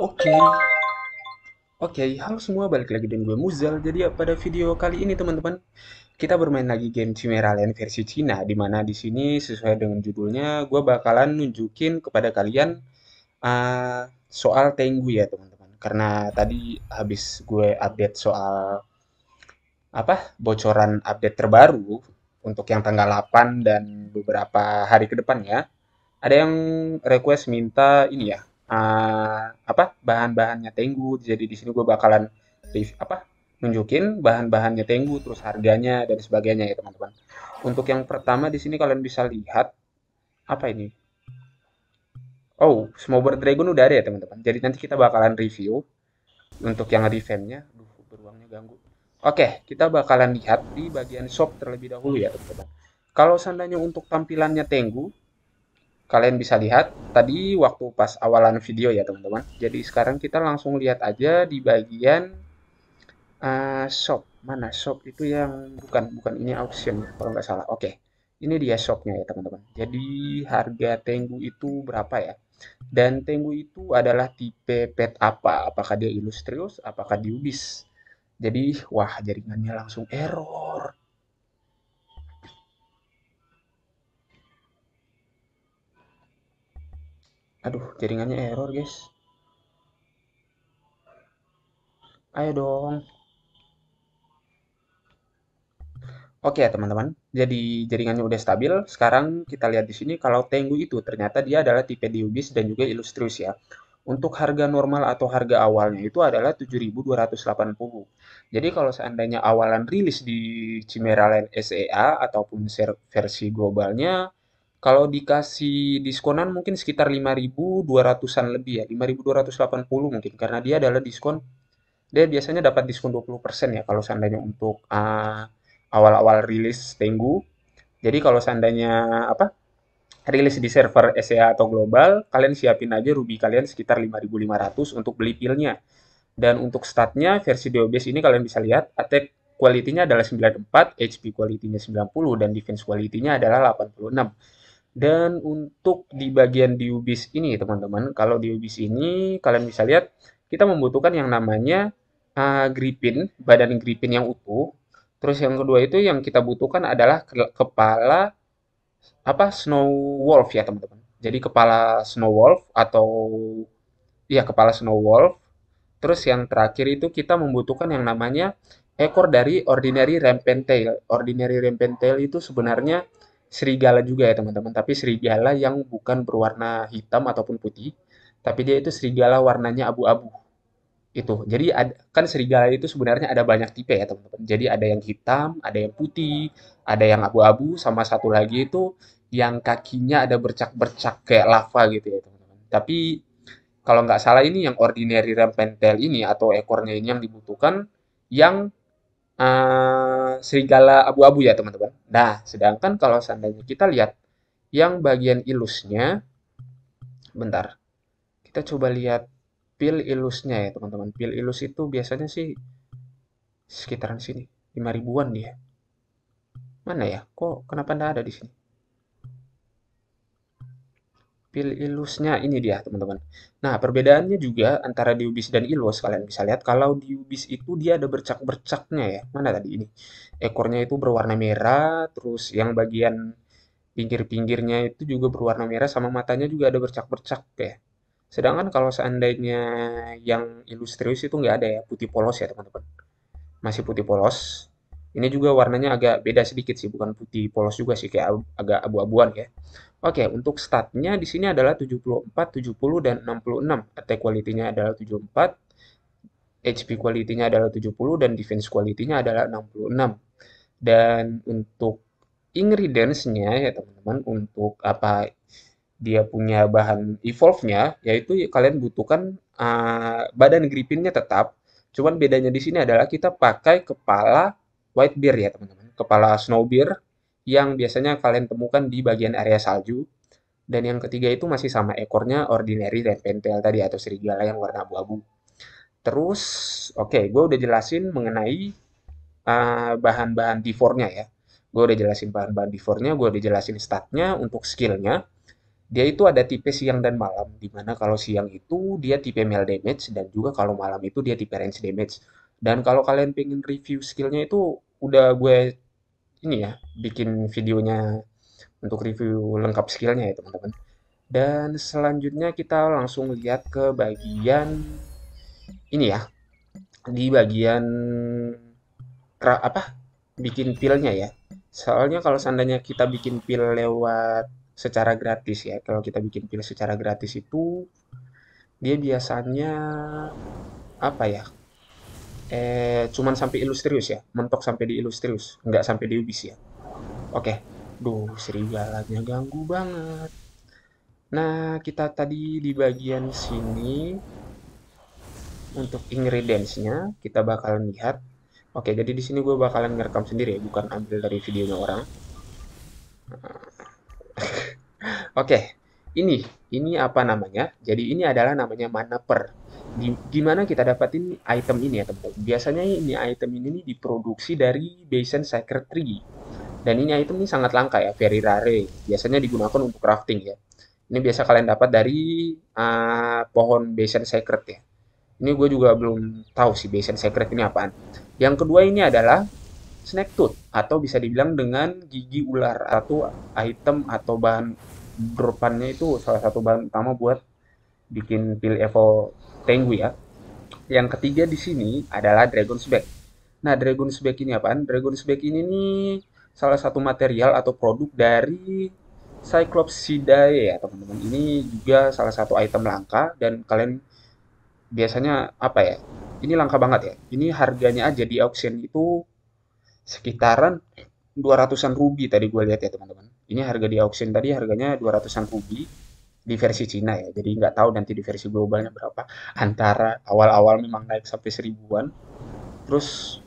Oke, oke, halo semua, balik lagi dengan gue Muzal. Jadi ya, pada video kali ini teman-teman, kita bermain lagi game Chimera Land versi Cina, di mana di sini sesuai dengan judulnya, gue bakalan nunjukin kepada kalian uh, soal Tengu ya teman-teman. Karena tadi habis gue update soal apa bocoran update terbaru untuk yang tanggal 8 dan beberapa hari ke depan ya. Ada yang request minta ini ya, uh, apa bahan-bahannya Tenggu. Jadi di sini gue bakalan apa nunjukin bahan-bahannya Tenggu, terus harganya dan sebagainya ya teman-teman. Untuk yang pertama di sini kalian bisa lihat apa ini? Oh, Smober Dragon udah ada ya teman-teman. Jadi nanti kita bakalan review untuk yang revampnya. Beruangnya ganggu. Oke, kita bakalan lihat di bagian shop terlebih dahulu ya teman-teman. Kalau seandainya untuk tampilannya Tenggu, kalian bisa lihat tadi waktu pas awalan video ya teman-teman. Jadi sekarang kita langsung lihat aja di bagian uh, shop. Mana shop itu yang bukan bukan ini auction ya, kalau nggak salah. Oke, ini dia shopnya ya teman-teman. Jadi harga Tenggu itu berapa ya? Dan Tenggu itu adalah tipe pet apa? Apakah dia Illustrious? Apakah Diubis? Jadi wah jaringannya langsung error. Aduh, jaringannya error, guys. Ayo dong. Oke, teman-teman. Jadi jaringannya udah stabil. Sekarang kita lihat di sini kalau Tengu itu ternyata dia adalah tipe Diubis dan juga Illustrious ya. Untuk harga normal atau harga awalnya itu adalah 7.280. Jadi kalau seandainya awalan rilis di Chimera Land SEA ataupun versi globalnya kalau dikasih diskonan mungkin sekitar 5.200-an lebih ya, 5.280 mungkin karena dia adalah diskon dia biasanya dapat diskon 20% ya kalau seandainya untuk uh, awal-awal rilis Tengu. Jadi kalau seandainya apa? rilis di server SEA atau global, kalian siapin aja ruby kalian sekitar 5.500 untuk beli pilnya. Dan untuk statnya versi DOBS ini kalian bisa lihat attack quality-nya adalah 94, HP quality-nya 90 dan defense quality-nya adalah 86. Dan untuk di bagian diubis ini teman-teman, kalau diubis ini kalian bisa lihat kita membutuhkan yang namanya uh, gripin, badan gripin yang utuh. Terus yang kedua itu yang kita butuhkan adalah kepala apa snow wolf ya teman-teman. Jadi kepala snow wolf atau ya kepala snow wolf. Terus yang terakhir itu kita membutuhkan yang namanya ekor dari ordinary rampant tail. Ordinary rampant tail itu sebenarnya serigala juga ya teman-teman, tapi serigala yang bukan berwarna hitam ataupun putih, tapi dia itu serigala warnanya abu-abu. Itu. Jadi ada, kan serigala itu sebenarnya ada banyak tipe ya teman-teman. Jadi ada yang hitam, ada yang putih, ada yang abu-abu, sama satu lagi itu yang kakinya ada bercak-bercak kayak lava gitu ya teman-teman. Tapi kalau nggak salah ini yang ordinary rampentel ini atau ekornya ini yang dibutuhkan yang uh, serigala abu-abu ya teman-teman. Nah, sedangkan kalau seandainya kita lihat yang bagian ilusnya, bentar, kita coba lihat pil ilusnya ya teman-teman. Pil ilus itu biasanya sih sekitaran sini, 5 ribuan dia. Mana ya? Kok kenapa ndak ada di sini? Pil ilusnya ini dia teman-teman. Nah perbedaannya juga antara diubis dan ilus kalian bisa lihat kalau diubis itu dia ada bercak-bercaknya ya. Mana tadi ini? Ekornya itu berwarna merah, terus yang bagian pinggir-pinggirnya itu juga berwarna merah sama matanya juga ada bercak-bercak ya. Sedangkan kalau seandainya yang ilustrius itu nggak ada ya, putih polos ya teman-teman. Masih putih polos. Ini juga warnanya agak beda sedikit sih, bukan putih polos juga sih, kayak agak abu-abuan ya. Oke, untuk statnya di sini adalah 74, 70, dan 66. Attack quality-nya adalah 74, HP quality-nya adalah 70, dan defense quality-nya adalah 66. Dan untuk ingredients-nya ya teman-teman, untuk apa dia punya bahan evolve-nya, yaitu kalian butuhkan uh, badan gripinnya tetap, cuman bedanya di sini adalah kita pakai kepala white bear ya teman-teman, kepala snow bear yang biasanya kalian temukan di bagian area salju. Dan yang ketiga itu masih sama ekornya ordinary dan pentel tadi atau serigala yang warna abu-abu. Terus, oke, okay, gue udah jelasin mengenai uh, bahan-bahan D4-nya ya. Gue udah jelasin bahan-bahan D4-nya, gue udah jelasin statnya untuk skillnya. Dia itu ada tipe siang dan malam, di mana kalau siang itu dia tipe melee damage, dan juga kalau malam itu dia tipe range damage. Dan kalau kalian pengen review skillnya itu, udah gue ini ya, bikin videonya untuk review lengkap skillnya ya teman-teman. Dan selanjutnya kita langsung lihat ke bagian ini ya, di bagian apa bikin pilnya ya. Soalnya kalau seandainya kita bikin pil lewat secara gratis ya, kalau kita bikin pil secara gratis itu dia biasanya apa ya? Eh, cuman sampai Illustrius ya, mentok sampai di Illustrius, nggak sampai di Ubis ya. Oke, duh serigalanya ganggu banget. Nah, kita tadi di bagian sini untuk ingredients-nya kita bakalan lihat. Oke, jadi di sini gue bakalan ngerekam sendiri ya, bukan ambil dari videonya orang. Oke, ini ini apa namanya? Jadi ini adalah namanya mana per. Di, gimana kita dapatin item ini ya teman-teman? Biasanya ini item ini nih diproduksi dari Basin Sacred Tree. Dan ini item ini sangat langka ya, very rare. Biasanya digunakan untuk crafting ya. Ini biasa kalian dapat dari uh, pohon Basin Sacred ya. Ini gue juga belum tahu sih Basin Secret ini apaan. Yang kedua ini adalah Snake Tooth atau bisa dibilang dengan gigi ular atau item atau bahan dropannya itu salah satu bahan utama buat bikin pil Evo Tengu ya. Yang ketiga di sini adalah Dragon's Back. Nah, Dragon's Back ini apaan? Dragon's Back ini nih salah satu material atau produk dari Cyclopsidae ya, teman-teman. Ini juga salah satu item langka dan kalian biasanya apa ya? Ini langka banget ya. Ini harganya aja di auction itu sekitaran 200-an ruby tadi gue lihat ya teman-teman. Ini harga di auction tadi harganya 200-an ruby di versi Cina ya. Jadi nggak tahu nanti di versi globalnya berapa. Antara awal-awal memang naik sampai seribuan, terus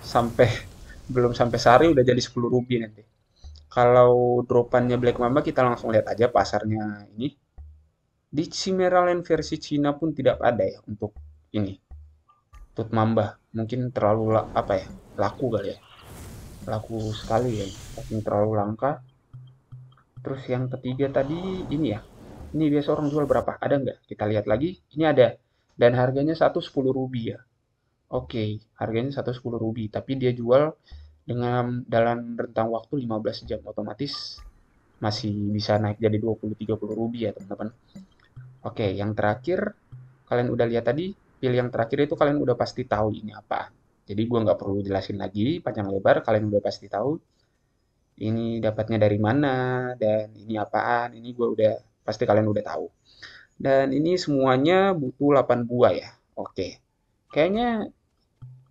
sampai belum sampai sehari udah jadi 10 ruby nanti. Kalau dropannya Black Mamba kita langsung lihat aja pasarnya ini. Di Cimeralen versi Cina pun tidak ada ya untuk ini. Tut Mamba. Mungkin terlalu apa ya? Laku kali ya laku sekali ya saking terlalu langka terus yang ketiga tadi ini ya ini biasa orang jual berapa? Ada nggak? Kita lihat lagi. Ini ada. Dan harganya satu sepuluh rubi ya. Oke harganya satu sepuluh rubi. Tapi dia jual dengan dalam rentang waktu 15 jam otomatis masih bisa naik jadi 20-30 rubi ya teman-teman. Oke yang terakhir kalian udah lihat tadi pilih yang terakhir itu kalian udah pasti tahu ini apa. Jadi gue nggak perlu jelasin lagi panjang lebar, kalian udah pasti tahu. Ini dapatnya dari mana dan ini apaan. Ini gue udah pasti kalian udah tahu. Dan ini semuanya butuh 8 buah ya. Oke. Kayaknya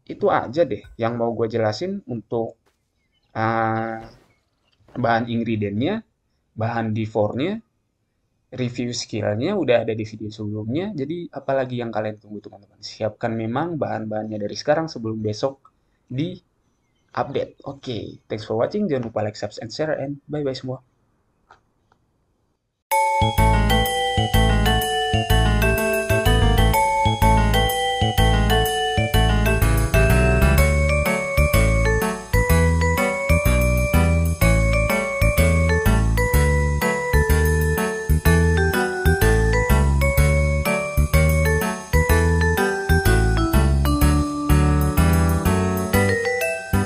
itu aja deh yang mau gue jelasin untuk uh, bahan ingredientnya, bahan defornya, review skillnya udah ada di video sebelumnya. Jadi apalagi yang kalian tunggu teman-teman. Siapkan memang bahan-bahannya dari sekarang sebelum besok di update. Oke, okay. thanks for watching. Jangan lupa like, subscribe, and share, and bye-bye semua.